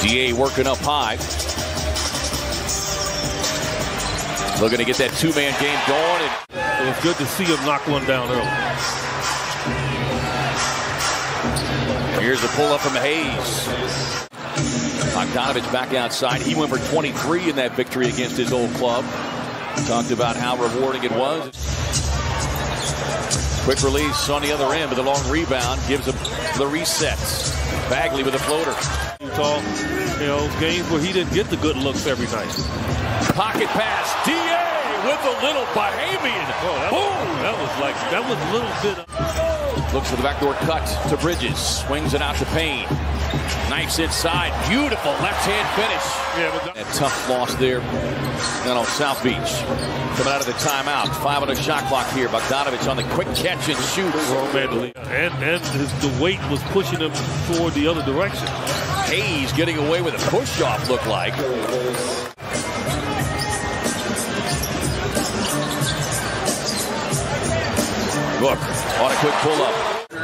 DA working up high. Looking to get that two-man game going. And it was good to see him knock one down early. Here's a pull-up from Hayes. Bogdanovic back outside. He went for 23 in that victory against his old club. Talked about how rewarding it was. Quick release on the other end, but the long rebound gives him the resets. Bagley with a floater. Utah, you know, games where he didn't get the good looks every night. Pocket pass, DA with a little Bahamian. Oh, that, Boom! Was, that was like, that was a little bit. Of... Looks for the backdoor cut to Bridges. Swings it out to Payne. Knifes inside. Beautiful left-hand finish. Yeah, a tough loss there down on South Beach. Coming out of the timeout. Five on the shot clock here. Bogdanovic on the quick catch and shoot. And, and his, the weight was pushing him toward the other direction. Hayes getting away with a push-off, look like. Look, on a quick pull-up.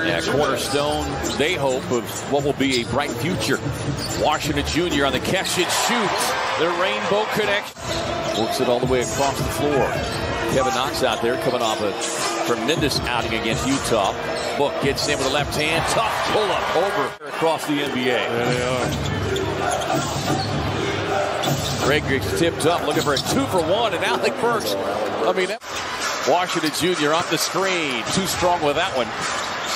Yeah, cornerstone, they hope, of what will be a bright future. Washington Jr. on the catch and shoot. The rainbow connection. Works it all the way across the floor. Kevin Knox out there coming off a tremendous outing against Utah. Book gets in with the left hand. Tough pull up over across the NBA. There they are. Greg gets tipped up, looking for a two for one, and Alec Burks. I mean, Washington Jr. off the screen. Too strong with that one.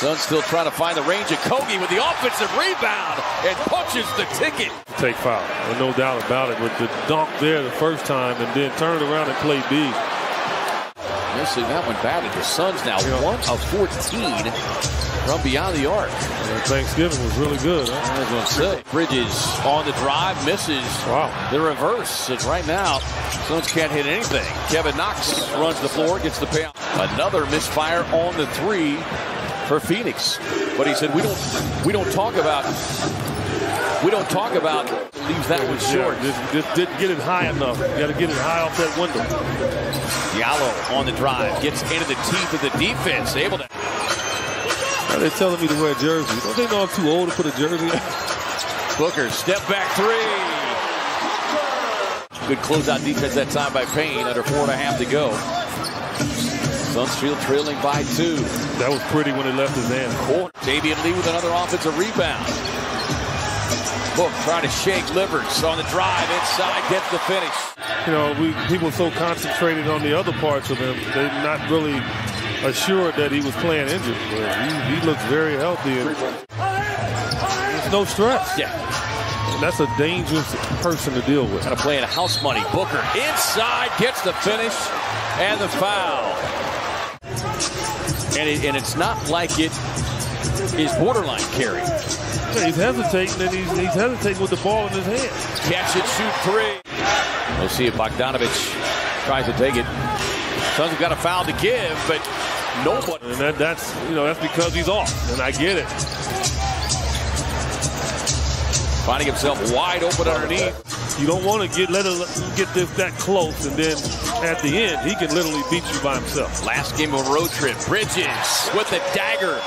Suns still trying to find the range of Kogi with the offensive rebound and punches the ticket. Take foul, no doubt about it. With the dunk there the first time and then turned around and played B. Missing that one bad. The Suns now yeah. one of 14 from beyond the arc. And Thanksgiving was really good. Huh? Bridges on the drive, misses wow. the reverse. And right now, Suns can't hit anything. Kevin Knox runs the floor, gets the payout. Another misfire on the three for Phoenix. But he said we don't we don't talk about we don't talk about leaves that one short. Yeah, just, didn't get it high enough. You got to get it high off that window. Diallo on the drive gets into the teeth of the defense, able to. Now they're telling me to wear a jersey. Don't they know I'm too old to put a jersey on? Booker step back three. Good closeout defense that time by Payne under four and a half to go. Sunsfield trailing by two. That was pretty when it left his hand. Court. Damion Lee with another offensive rebound. Book trying to shake Livers on the drive inside, gets the finish. You know, we people so concentrated on the other parts of him, they're not really assured that he was playing injured. He, he, looks very healthy and there's no stress. Yeah. And that's a dangerous person to deal with. Kind of playing house money. Booker inside gets the finish and the foul. And, it, and it's not like it is borderline carry. Yeah, he's hesitating, and he's, he's hesitating with the ball in his hand. Catch it, shoot three. We'll see if Bogdanovic tries to take it. Suns have got a foul to give, but nobody. And that, that's you know that's because he's off, and I get it. Finding himself wide open underneath. You don't want to get let him get this that close, and then at the end, he can literally beat you by himself. Last game of road trip. Bridges with the dagger.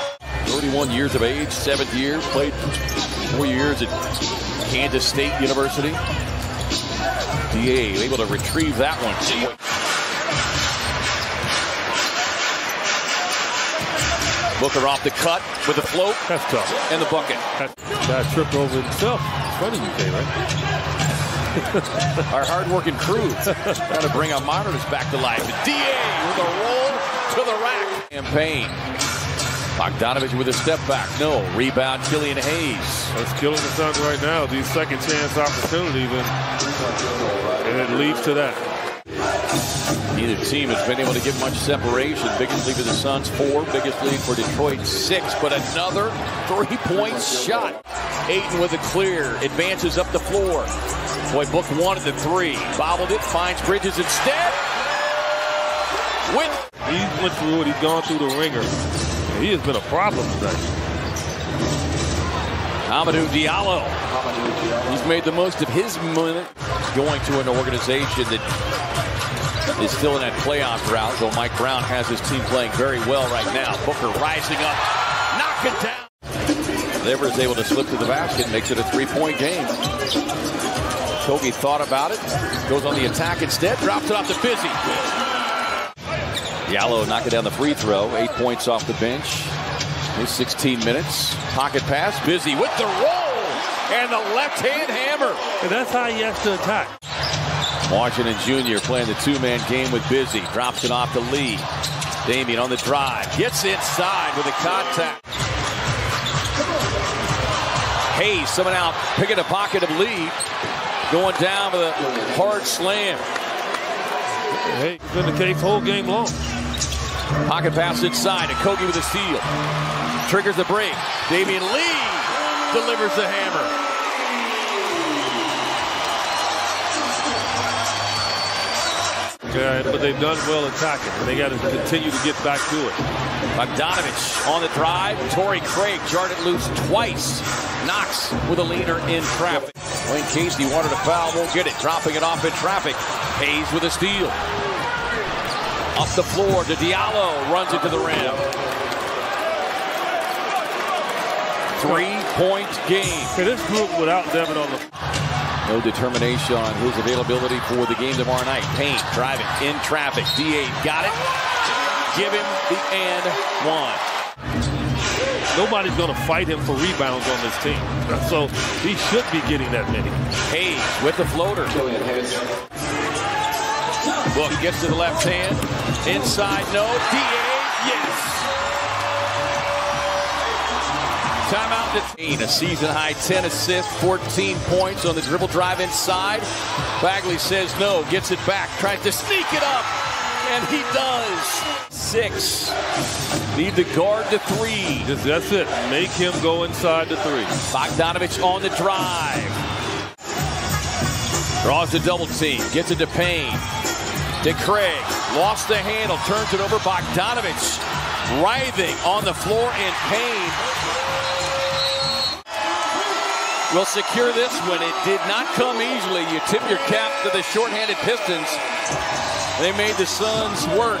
31 years of age, seventh year, played four years at Kansas State University. DA able to retrieve that one. Booker off the cut with the float. That's tough. And the bucket. That, that tripped over himself. It's funny you say, right? Our hard-working crew got to bring our monitors back to life. DA with a roll to the rack. Campaign. Bogdanovic with a step back. No. Rebound, Killian Hayes. That's killing the Suns right now. These second chance opportunities, and, and it leads to that. Neither team has been able to get much separation. Biggest lead for the Suns, four. Biggest lead for Detroit, six. But another three-point shot. Ayton with a clear. Advances up the floor. Boy, Book wanted the three. Bobbled it, finds Bridges instead. Win. He went through it. He's gone through the ringer. He has been a problem today. Hamidou Diallo. He's made the most of his minute going to an organization that is still in that playoff route, though Mike Brown has his team playing very well right now. Booker rising up, knock it down. is able to slip to the basket, makes it a three-point game. Kogi thought about it, goes on the attack instead, drops it off to Busy. Diallo knocking down the free throw, eight points off the bench. His 16 minutes. Pocket pass, Busy with the roll and the left-hand hammer. And that's how he has to attack. Washington Jr. playing the two-man game with Busy. Drops it off to Lee. Damion on the drive. Gets inside with a contact. Hayes coming out, picking a pocket of Lee. Going down with a hard slam. Hey, been the case whole game long. Pocket pass inside, Kogi with a steal. Triggers the break. Damion Lee delivers the hammer. Yeah, but they've done well attacking, and they got to continue to get back to it. Bogdanovic on the drive. Torrey Craig jarred it loose twice. Knox with a leaner in traffic. Dwane Casey wanted a foul, won't get it. Dropping it off in traffic. Hayes with a steal. Up the floor to Diallo. Runs it to the rim. Three-point game. Okay, this group without Devin on the no determination on his availability for the game tomorrow night. Payne driving in traffic. D8 got it. Give him the and one. Nobody's going to fight him for rebounds on this team. So he should be getting that many. Hayes with the floater. Book gets to the left hand. Inside, no. D8, yes. Timeout to A season high 10 assists, 14 points on the dribble drive inside. Bagley says no, gets it back, tries to sneak it up, and he does. Six. Need the guard to three. That's it. Make him go inside the three. Bogdanovic on the drive. Draws the double team, gets it to Payne. To Craig. Lost the handle, turns it over. Bogdanovic writhing on the floor in pain will secure this one. It did not come easily. You tip your cap to the shorthanded Pistons. They made the Suns work.